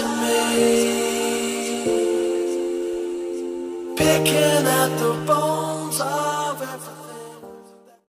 to me. Picking at the bone.